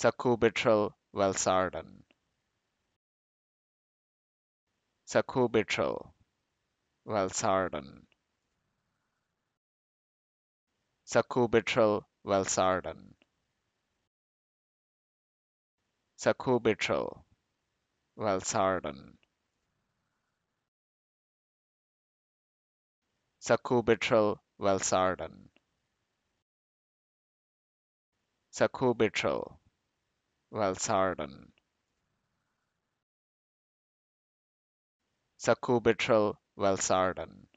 sacubitril valsartan sacubitril valsartan sacubitril valsartan sacubitril valsartan sacubitril valsartan sacubitril valsartan sacubitril valsartan